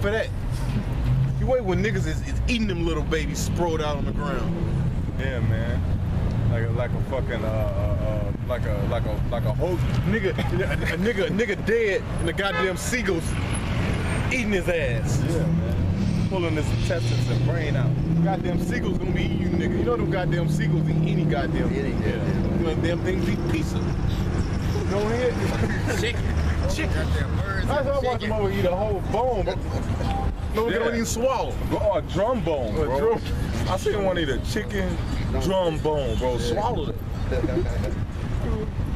for that. You wait when niggas is, is eating them little babies sprawled out on the ground. Yeah, man. Like a, like a fucking uh, uh, uh like a like a like a whole Nigga, a nigga, a nigga dead and the goddamn seagulls eating his ass. yeah, man. Pulling his intestines and brain out. Goddamn seagulls gonna be eating you, nigga. You know them goddamn seagulls eat any goddamn. Any yeah. goddamn- You know them things eat pizza. Know what Chicken. Chicken. Goddamn birds. That's and how I watch chicken. them over eat a whole bone. No, they Yeah. don't even swallow. Oh, a drum bone, A bro. drum- I seen one eat a chicken drum bone, bro. Swallowed it.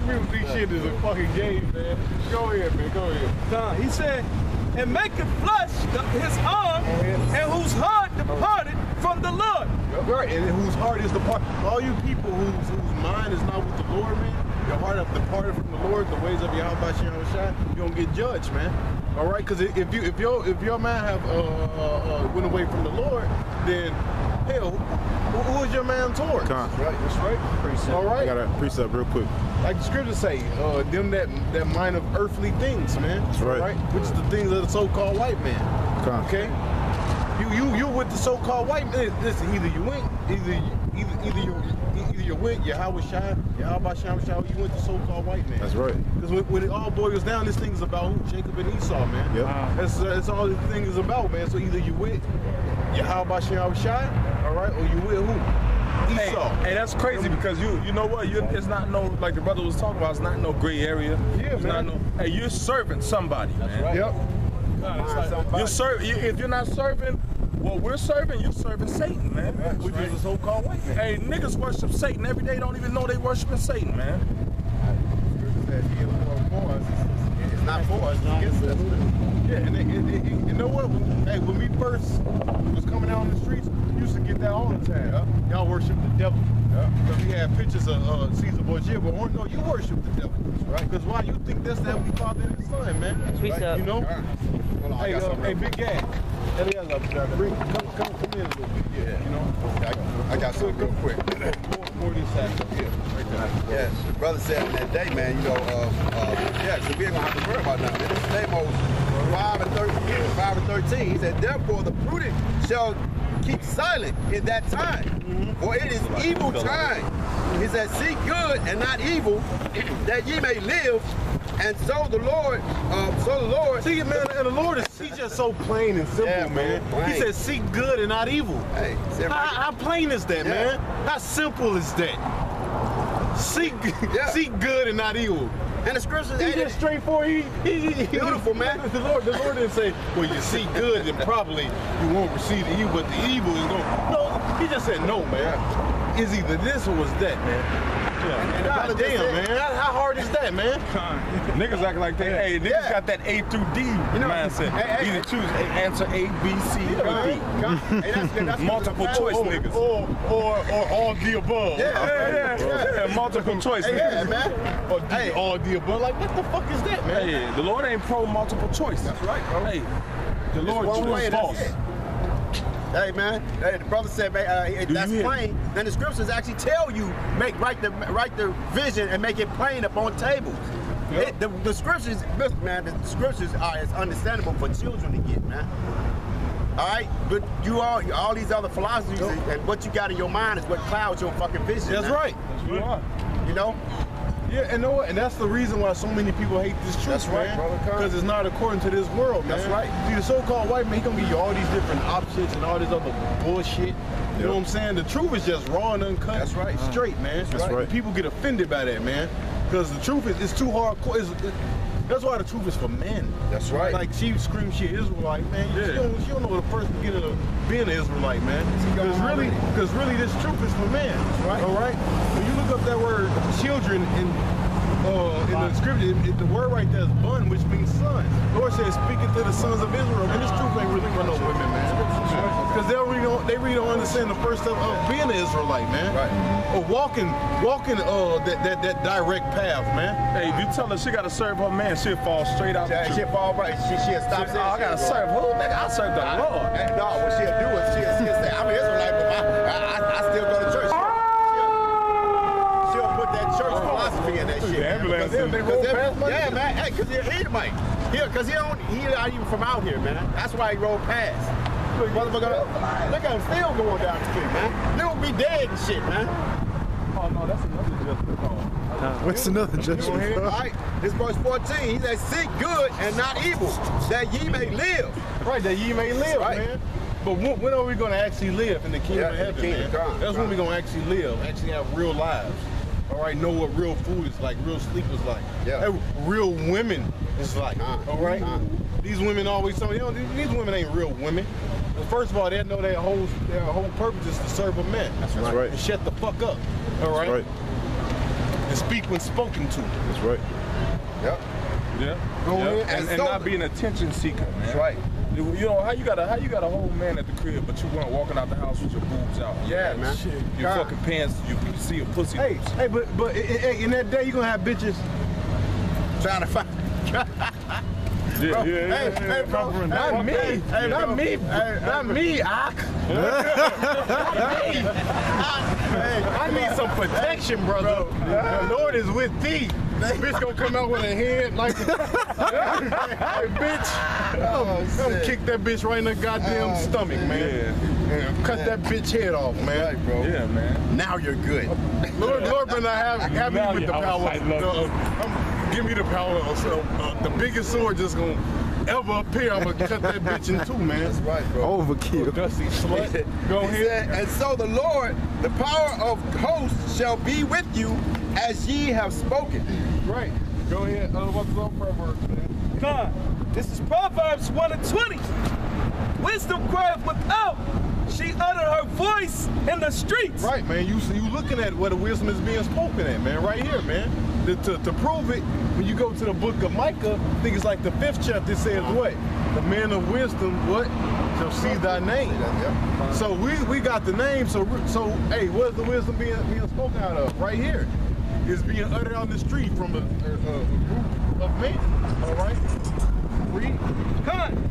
People think shit is a fucking game, man. Go ahead, man. Go ahead. Nah, he said, and make it flush the, his arm, and whose heart departed from the Lord. Right, and whose heart is the part. All you people whose whose mind is not with the Lord, man. Your heart have departed from the Lord, the ways of Yahweh Shem Shai. You don't get judged, man. All right, because if you if your if your man have uh, uh, uh, went away from the Lord, then hell, who, who is your man toward? Con. Right, that's right. All I got a precept real quick. like the scriptures say, uh, them that that mind of earthly things, man. That's right. Which is the things of the so-called white man. Con. Okay. You you you with the so-called white man. Listen, either you went, either you- either either you either you went Yahweh Shai, Yahweh Shai, Shai, or you went the so-called white man. That's right. Because when, when it all boils down, this thing is about who? Jacob and Esau, man. Yep. That's uh, that's all this thing is about, man. So either you with Yahweh Shai, Shai, all right, or you with who? Hey, Esau. hey, that's crazy because you you know what? You it's not no like the brother was talking about. It's not no gray area. Yeah, it's man. Not no, hey, you're serving somebody, man. Yep. You're serving. If you're not serving what we're serving, you're serving Satan, man. Which is the so-called white man. Hey, niggas worship Satan every day. Don't even know they worshiping Satan, man. It's not for us, it's against us. Yeah, and, they, and, and- and you know what? Hey, when we first was coming out on the streets, we used to get that all the time. Y'all worship the devil. Because we had pictures of uh, Caesar Borgia, but oh, no, you worship the devil. right. Because why? You think that's the Heavenly Father and the Son, man. Sweet right? You know? Hold on, I Hey, got uh, hey, Big Gag. Eliezer, bring, come, come, come in a little bit. Yeah, you know? I, I got something real quick. More, more of these sacks up here. Right there. Yes, the brother said in that day, man, you know, uh, uh, yeah, so we ain't gonna have to worry about nothing. This is Amos 5 and 13, 5 and 13. He said, therefore the prudent shall keep silent in that time, for it is evil time. He said, seek good and not evil, that ye may live. And so the Lord, um, so the Lord, See, man, and the Lord is he's just so plain and simple, Yeah, man. plain. He said, seek good and not evil. hey, How, how plain is that, Yeah. man? How simple is that? Seek, Yeah. seek good and not evil. And the scriptures, He just straightforward. He, he, he, Beautiful, man. The Lord, the Lord didn't say, "Well, you see good, then probably you won't receive the evil, but the evil is going." To... No, he just said, "No, man. It's either this or it's that, man." Yeah. God damn, man. How, hard is that, man? Niggas act like they, hey, niggas Yeah. got that A through D mindset. hey, hey, Either choose answer A, B, C, or D. Hey, that's, that's Multiple choice or, niggas. or, or, or all the above. Yeah. Yeah, yeah, yeah, multiple choice Hey, niggas. yeah, man. Or the, Hey. all the above. Like, what the fuck is that, man? Hey, the Lord ain't pro multiple choice. That's right, bro. Hey, the Lord chooses false. Hey man, hey, the brother said, man, uh, that's plain. Then the scriptures actually tell you make write the write the vision and make it plain upon tables. It, the, the scriptures, man, the scriptures are as understandable for children to get, man. All right, but you all all these other philosophies and, and what you got in your mind is what clouds your fucking vision. That's man. right. You are. You know, Yeah, and know what? And that's the reason why so many people hate this truth, That's right, man. Because it's not according to this world, man. That's right. See, the so-called white man, he gonna give you all these different options and all this other bullshit. You know what I'm saying? The truth is just raw and uncut. That's right. Uh, Straight, man. That's right. People get offended by that, man. Because the truth is, it's too hardcore. It's, it, that's why the truth is for men. That's right. Like she screams she Israelite, man. She, Yeah. don't, she don't know the first beginning of being an Israelite, man. Because really, because really, this truth is for men. right. All right. When you look up that word children in uh, in the scripture, it, it- the word right there is bun, which means son. Lord says, speaking to the sons of Israel. and this truth ain't really for no women, man. Because they really don't, they really don't understand the first step of being an Israelite, man. Right. Or walking, walking uh, that, that that direct path, man. Hey, if you tell her she gotta serve her man, she'll fall straight out the she, truth. she'll fall right. She she'll stop She- saying. oh, I gotta serve who? Nigga, I serve the Lord. And no, what she'll do is she'll, she'll say, I'm an Israelite, but my, I, I, I still go to church. She'll, she'll, she'll put that church philosophy in that shit. The man, ambulance because is- they- they roll because past my Yeah, niggas. man. Hey, because you're Edomite. Here, cause he don't he not even from out here, man. That's why he rolled past. Look, motherfucker, look at him still going down the street, man. You'll be dead and shit, man. Oh no, that's another judgment call. What's another All judgment? right, this verse 14, he said, seek good and not evil, that ye may live. Right, that ye may live, Right. man. But when, when are we going to actually live in the kingdom Yeah, of heaven, kingdom, man? come, That's when we're going to actually live, actually have real lives. All right, know what real food is like, real sleep is like, Yeah. Real women is like. Come, all right, come. these women always tell me, you know, these, women ain't real women. First of all, they know their whole their whole purpose is to serve a man. That's right. And shut the fuck up. All right. Right. And speak when spoken to. That's right. Yep. Yeah. Go yeah. ahead. And, And and not be an attention seeker, man. That's right. You you know how you got a how you got a whole man at the crib, but you weren't walking out the house with your boobs out. Yeah, man. Shit. Your God. fucking pants, you, you see a pussy. Hey, loose. hey, but but in that day, you're gonna have bitches. Trying to find. Yeah, yeah, yeah, Hey, yeah, hey, bro. Not me. hey, hey, not me. Hey, not me, Ock. I need some protection, brother. The Lord is with thee. That bitch gonna come out with a head like a hey, bitch. Oh, Come shit. kick that bitch right in the goddamn Oh, stomach, man. And cut that bitch head off, man. Right, bro. Yeah, man. Now you're good. Lord, Lord, better not have, have me Now with you- the power. like, look. uh, um, give me the power. Of, uh, the biggest sword just gonna ever appear. I'm gonna cut that bitch in two, man. That's right, bro. Overkill. Dusty slut. Go ahead. said, and so the Lord, the power of hosts, shall be with you as ye have spoken. Right. Go ahead. Uh, what's up, Proverbs, man? Con. This is Proverbs 1 and 20. Wisdom crieth without. She uttered her voice in the streets. Right, man. You you looking at where the wisdom is being spoken at, man. Right here, man. To, to, to prove it, when you go to the book of Micah, I think it's like the fifth chapter. It says what? The man of wisdom, what shall see thy name. So we we got the name. So so hey, where's the wisdom being being spoken out of? Right here. It's being uttered on the street from a, a, a group of men. All right. Read Con.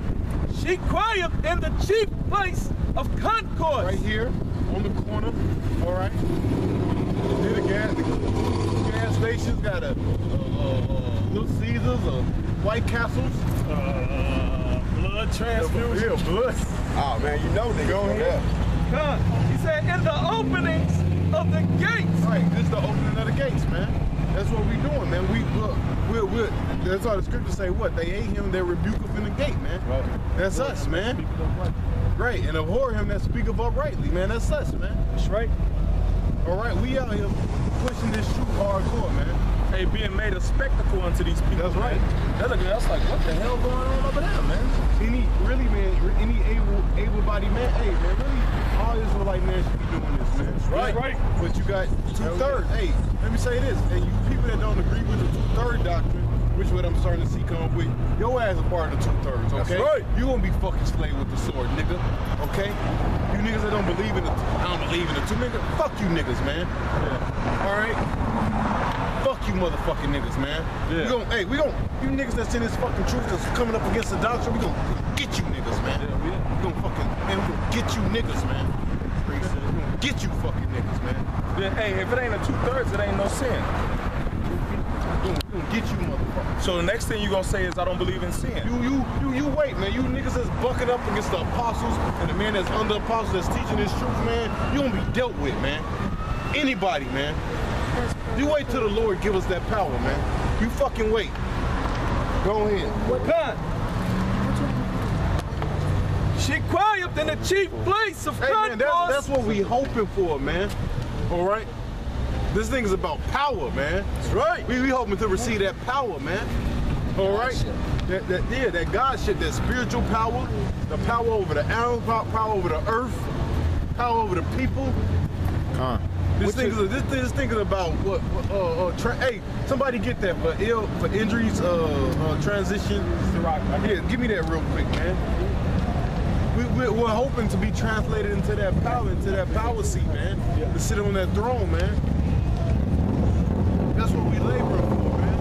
She crieth in the chief place of concourse. right here on the corner. All right. Near the gas, the gas stations got a, a, a, a Little Caesars, a White Castles. Uh, blood transfusion. Yeah, blood. Oh man, you know niggas Go go ahead. there. Con. He said, in the openings of the gates. Right, this is the opening of the gates, man. That's what we're doing, man. We look, we're, we're, that's all the scriptures say. What they ate him, they rebuke him in the gate, man. Right. That's us, man. Right, and abhor him that speaketh uprightly, man. That's us, man. That's right. All right, we out here pushing this shoe hardcore, man. Hey, being made a spectacle unto these people. That's right. man. That look, that's like, what the hell going on over there, man? Any really, man, any able able-bodied man, hey, man, really, all Israelite man should be doing this, man. right. Right. But you got two thirds. Hey, let me say this, and you people that don't agree with the two third doctrine, which what I'm starting to see come up with, your ass a part of the two thirds, okay? That's right. You gonna be fucking slayed with the sword, nigga. Okay? You niggas that don't believe in the, I don't believe in the two nigga. Fuck you niggas, man. Yeah. All right. Fuck you motherfucking niggas, man. Yeah. We gon' hey, we gon' you niggas that's in this fucking truth that's coming up against the doctrine, we gon' get you niggas, man. Yeah, yeah. We gon' fucking man, we gon' get you niggas, man. We get you fucking niggas, man. Then, hey, if it ain't a two thirds, it ain't no sin. We gon' we gon' get you motherfuckers. So the next thing you gonna say is, I don't believe in sin. You you you you wait, man. You niggas that's bucking up against the apostles and the man that's under apostles that's teaching this truth, man. You gonna be dealt with, man. Anybody, man. You wait till the Lord give us that power, man. You fucking wait. Go ahead. Con. She crieth in the chief place of Hey man, that's, that's what we hoping for, man. All right. This thing is about power, man. That's right. We, we hoping to receive that power, man. All right. That, that yeah, that God shit, that spiritual power, the power over the animals, power, power over the earth, power over the people. Huh. This thing, is, this, this thing is about what? what, Uh, uh, tra- hey, somebody get that for ill for injuries, uh, uh transition. Yeah, give me that real quick, man. We, we, we're hoping to be translated into that power, into that power seat, man. To sit on that throne, man. That's what we labor for, man.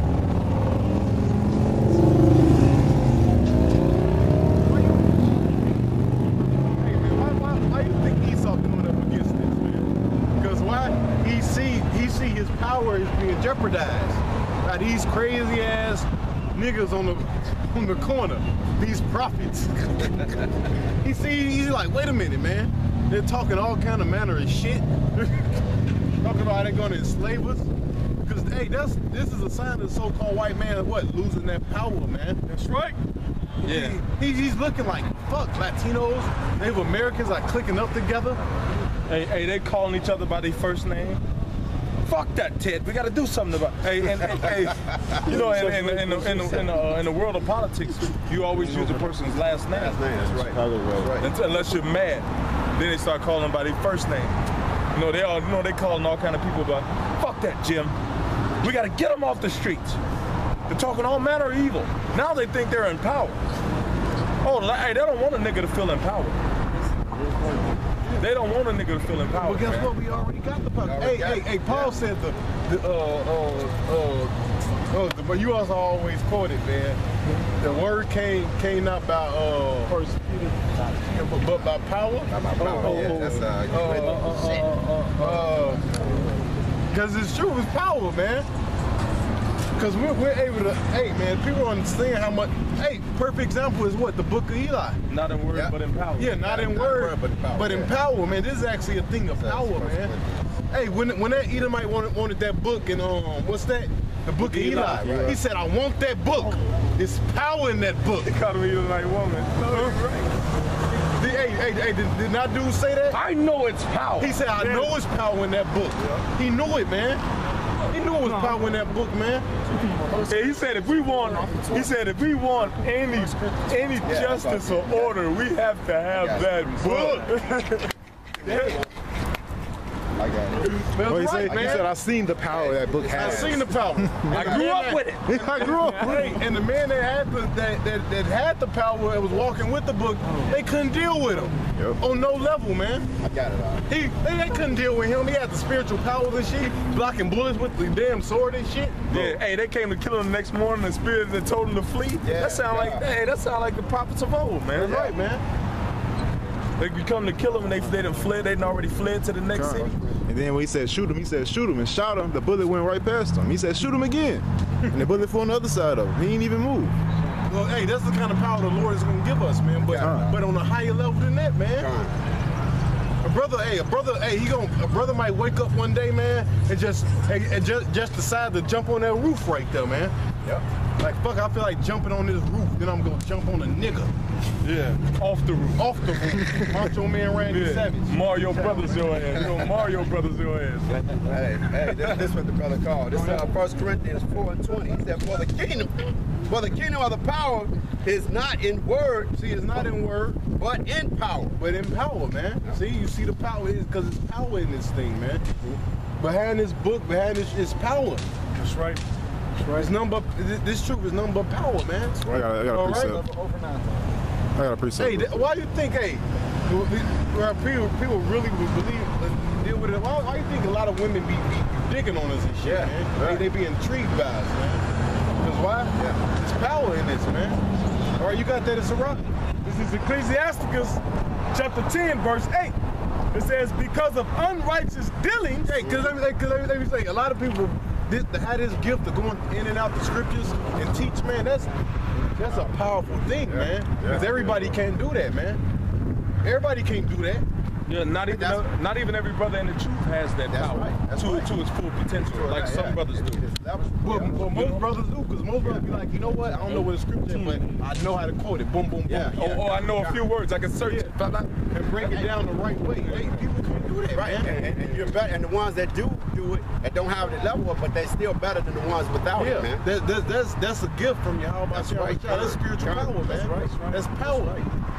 Why you, hey, man, why, why, why you think Esau coming up against this, man? Because why? He see he see his power is being jeopardized by these crazy ass niggas on the on the corner. These prophets. he see, he's like, wait a minute, man. They're talking all kind of manner of shit. talking about how they're gonna enslave us. Because hey, that's this is a sign of the so-called white man what losing that power, man. That's right. Yeah. He, he's looking like fuck Latinos, Native Americans like clicking up together. Hey, hey, they calling each other by their first name. Fuck that, Ted. We got to do something about. Hey, and, and hey, you know, in, in, in, the, in, the, in, the, uh, in the world of politics, you always use a person's last name. That's man, that's right. Chicago That's right. Until- Unless you're mad, then they start calling them by their first name. You know, they all, you know, they calling all kind of people by. Fuck that, Jim. We got to get them off the streets. They're talking all manner of evil. Now they think they're in power. Oh, hey, they don't want a nigga to feel empowered. They don't want a nigga to feel empowered. Well, guess man. what? We already got the power. Hey, hey, hey, Paul Yeah. said the, the uh, uh, uh, uh, the, but you also always quote it, man. The word came came not by uh, persecuted, but, but by power. By power, yeah, that's, uh, you read the- Because it's true, it's power, man. Because we're, we're able to, hey, man, people don't understand how much, hey, perfect example is what? The book of Eli. Not in word, Yeah. but in power. Yeah, not in not word, word, but in power, but in power, man. This is actually a thing of That's power, man. Hey, when when that Edomite wanted, wanted that book and um, what's that? The book of Eli. right. He said, "I want that book. It's power in that book." Called me like woman. Did, hey, hey, hey, did, did not dude say that? I know it's power. He said, "I know it's power in that book." He knew it, man. He knew it was power in that book, man. Yeah, he said if we want, he said if we want any any justice or order, we have to have that book. I got it. That's What he right, say? man. He said, I seen the power that book has. I has. seen the power. I grew up with it. I grew up with it. And the man that had the that, that, that had the power that was walking with the book, they couldn't deal with him. Yep. On no level, man. I got it all. He they, they couldn't deal with him. He had the spiritual powers and shit, blocking bullets with the damn sword and shit. Yeah, hey, they came to kill him the next morning. The spirit that told him to flee. Yeah, that sound like, hey, that sound like the prophets of old, man. That's right, man. They come to kill him and they they done fled. They done already fled to the next city. And then when he said shoot him, he said shoot him and shot him. The bullet went right past him. He said shoot him again. and the bullet flew on the other side of him. He ain't even move. Well, hey, that's the kind of power the Lord is gonna give us, man. But but on a higher level than that, man. A brother, hey, a brother, hey, he gon' a brother might wake up one day, man, and just and, and just just decide to jump on that roof right there, man. Yep. Like fuck, I feel like jumping on this roof, then I'm gonna jump on a nigga Yeah, off the roof. off the roof. Macho Man Randy Yeah. Savage. Mario Brothers your ass. You know, Mario Brothers your ass. Hey, hey, this, this what the brother called. This is uh, 1 Corinthians 4 and 20. He said, For the kingdom, for the kingdom of the power is not in word, See, it's not in word, but in power. but in power, man. See, you see the power is because it's power in this thing, man. Behind this book, behind this is power. That's right. It's nothing but this, this truth is nothing but power, man. I got, I got a All right. precept. I got a precept. Hey, th- why you think, hey, people people really would believe uh, deal with it? Why, why you think a lot of women be, be digging on us and shit, Yeah, man? right. They, they be intrigued by us, man. Because why? Yeah. There's power in this, man. All right, you got that in Sirach? This is Ecclesiasticus chapter 10, verse 8. It says, because of unrighteous dealings, Hey, because let me, cause let me, let me say, a lot of people this, to have this gift of going in and out the scriptures and teach, man, that's that's a powerful thing, man. Because everybody can't do that, man. Everybody can't do that. Yeah, not even That's- not even every brother in the truth has that That's power right, to right. to its full potential, like Yeah, some brothers do. it is- that was- Well, yeah. well, most brothers do, because most brothers be like, you know what? I don't know what the scripture is, but I know how to quote it. Boom, boom, boom. Yeah. Oh, oh, I know a few words. I can search it. Blah, blah. And break it down the right way. Hey, people can't Right, man. and, and, and you're better, and the ones that do do it and don't have the level, but they're still better than the ones without it, man. that, that, that's that's a gift from Yahweh. That's Yahweh right. Shai. That's spiritual power, man. That's right, that's right. That's power.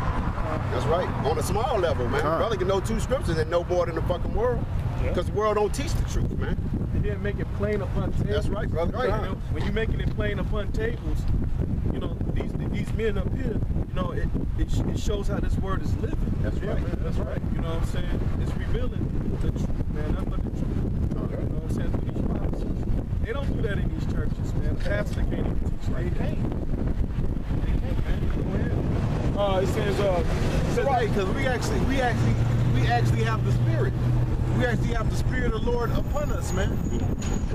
That's right. On a small level, man. Huh. Brother can know two scriptures and know more than the fucking world. Because the world don't teach the truth, man. and then make it plain upon tables. That's right, brother. Right. Right. You know, when you're making it plain upon tables, you know, these men up here, you know, it, it, it shows how this word is living. That's Yeah, right. man, that's right. You know what I'm saying? It's revealing the truth, man. Nothing but the truth. You know what I'm saying? Through these prophecies. They don't do that in these churches, man. The pastor can't even teach like They that. can't. They can't, man. Go ahead. Uh, it says, uh, says Right, because we actually, we actually, we actually have the spirit. we actually have the spirit of the Lord upon us, man.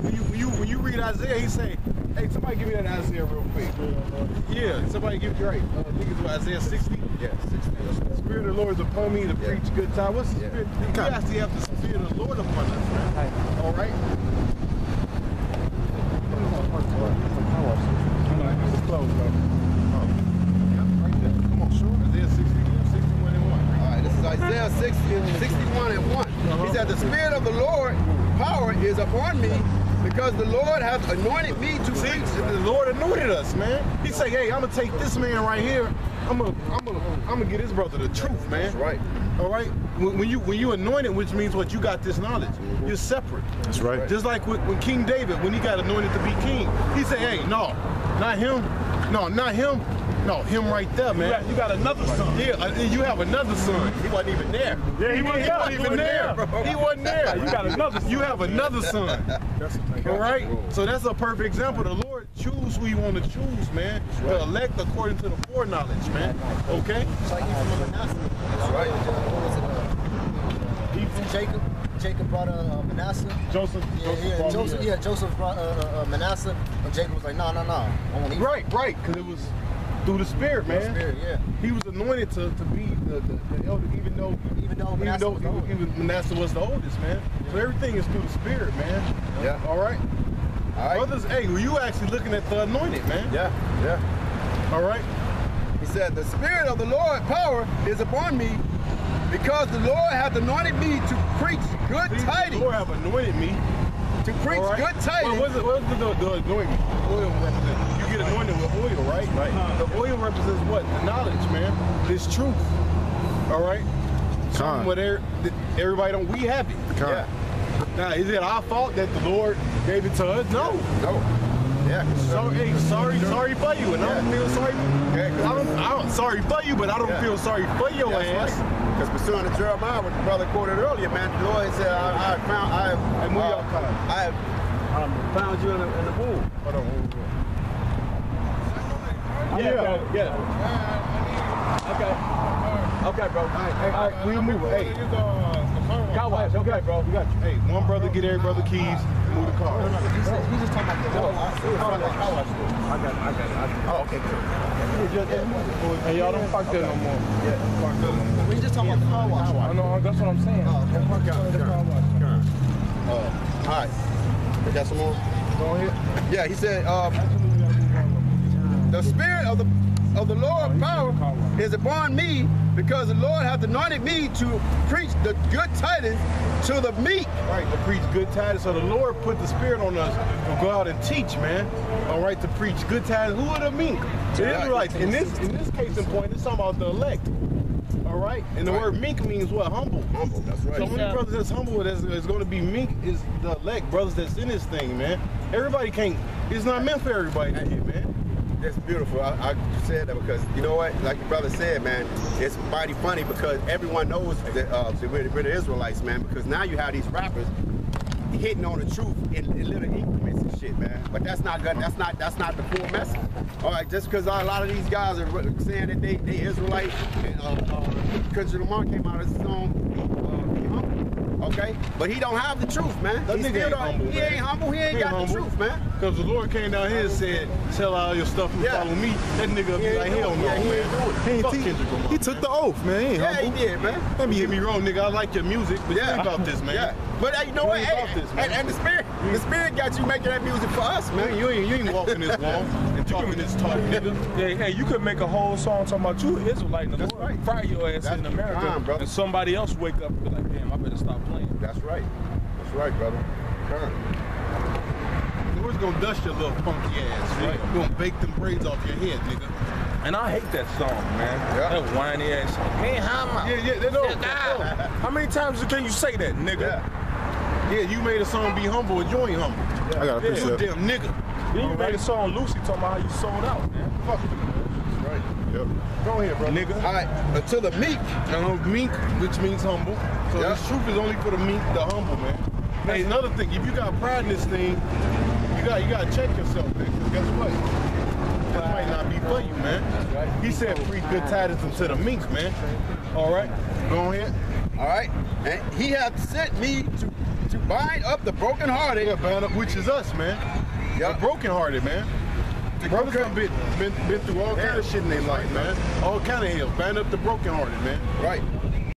When you when you when you read Isaiah, he say, "Hey, somebody give me that Isaiah real quick." Yeah, somebody give it right. Uh, I think it's what, Isaiah 60. Yeah, 16. The spirit of the Lord is upon me to Yeah. preach good time. What's the Yeah. spirit? We actually have the spirit of the Lord upon us, man. All right. Right there. Come on, sure. Isaiah 60, 61 and 1. All right, this is Isaiah 60, 61 and one He said, "The spirit of the Lord, power is upon me, because the Lord hath anointed me to See, preach." the Lord anointed us, man. He say, "Hey, I'm gonna take this man right here. I'm gonna, I'm gonna, I'm gonna get his brother the truth, man." That's right. All right. When, when you when you anointed, which means what you got this knowledge. You're separate. That's right. Just like when, when King David, when he got anointed to be king, he said, "Hey, no, not him. No, not him. No, him right there, You man." got, you got another son. Yeah, uh, you have another son. He wasn't even there. Yeah, he wasn't. He wasn't even there. He wasn't there. You got another son. You have another son. All right. So that's a perfect example. The Lord choose who you want to choose, man. To elect according to the foreknowledge, man. Okay. It's like he's from Manasseh. That's right. What was it? Uh, he from Jacob. Jacob brought uh, uh, Manasseh. Joseph. Yeah, Joseph yeah, Joseph, yeah, Joseph brought uh, uh, uh, Manasseh, and Jacob was like, no, no, no, I want to eat Right, right. Because it was through the Spirit, man. Spirit, yeah. He was anointed to, to be the, the, the elder, even though Even though even though was the was- he was, Manasseh was the oldest, man. So everything is through the Spirit, man. Yeah. All right. All right. Brothers, hey, were you actually looking at the anointed, man? Yeah, yeah. All right. He said, The Spirit of the Lord power is upon me, because the Lord hath anointed me to preach good See, The. Lord have anointed me. To preach right? good tidings. Well, what's, it, what's the, the, the anointing? You get anointed with oil, right? Right. The oil represents what? The knowledge, man. This truth. All right. Something where there- everybody don't. We have it. Con. Yeah. Now, is it our fault that the Lord gave it to us? No. No. Yeah. So, hey, sorry, sorry for you, and I don't feel sorry. Yeah, I don't, I don't, sorry for you, but I don't Yeah. feel sorry for your ass. Because pursuing the Jeremiah, what the brother quoted earlier, man, the Lord said, I, I found, I have, Hey, move uh. I have um, found you in the, in the womb. Hold on, hold. Yeah, yeah. Okay. Okay, bro. All right, hey, all right, we'll move. Hey, car wash. Okay, bro. We got you. Hey, one brother get every brother keys. Move the car. He said, he's just talking about the car wash. I got it, I got it. I got it. Oh, okay, good. Hey, y'all don't park there no more. Yeah, park up. He's just talking about the car wash. I know, that's what I'm saying. Oh, okay. Park out. Karen. Uh, all right. We got some more? Go ahead. Yeah, he said, um, the spirit of the of the Lord power is upon me because the Lord hath anointed me to preach the good tidings to the meek. Right, to preach good tidings. So the Lord put the Spirit on us to go out and teach, man. All right, to preach good tidings. Who are the meek? The Israelites. In this, in this case in point, it's talking about the elect. All right, and the Right. word meek means what? Humble. Humble, that's right. So only brothers that's humble that's, that's going to be meek is the elect brothers that's in this thing, man. Everybody can't. It's not meant for everybody to get, man. That's beautiful. I, I said that because you know what, like your brother said, man, it's mighty funny because everyone knows that uh, we're, the Israelites, man. Because now you have these rappers hitting on the truth in, in little increments and shit, man. But that's not good. That's not that's not the full message. All right, just because a lot of these guys are saying that they they Israelites, and uh, uh, Kendrick Lamar came out of his song. Uh, Okay, but he don't have the truth, man. That He nigga ain't humble, He man. ain't humble. He ain't He ain't got humble. the truth, man. Because the Lord came down here and said, "Tell all your stuff and Yeah. follow me." That nigga He be like, "Hell no, Yeah, he man." ain't do it. He, ain't Fuck te- Kendrick Lamar. he took the oath, man. He ain't Yeah, he did, man. Don't get me wrong, nigga. I like your music, but yeah. About this, man. Yeah, but uh, you know You what? Hey, this, and, and the spirit, the spirit got you making that music for us, Man, you ain't, you ain't walking this wall and talking this talk, nigga. Hey, hey, you could make a whole song talking about you Israelite and the That's Lord right. fry your ass That's in America, fine, brother. and somebody else wake up and be like, damn, I better stop playing. That's right. That's right, brother. Come. We're gonna dust your little funky ass, right? We're gonna bake them braids off your head, nigga. And I hate that song, man. Yeah. That whiny ass. Man, how am I? Yeah, yeah, they know. How many times can you say that, nigga? Yeah. Yeah, you made a song be humble, and you ain't humble. I got a Yeah. You a damn nigga. Then you made a song, Lucy, talking about how you sold out, man. Fuck you. That's right. Yep. Go ahead, bro. Nigga. All right, but to the meek, Uh, meek, which means humble. So Yeah. this truth is only for the meek, the humble, man. Hey, another thing, if you got pride in this thing, you got you gotta check yourself, man. 'cause guess what? this might not be for you, man. He said preach good tidings unto the meek, man. All right, go ahead. All right, and he hath sent me to to bind up the brokenhearted. Yeah, bind up, which is us, man. Yeah. Yeah, brokenhearted, man. The brothers have been, been, been through all kind of shit in their life, man. All kind of hell. Band up the brokenhearted, man. Right.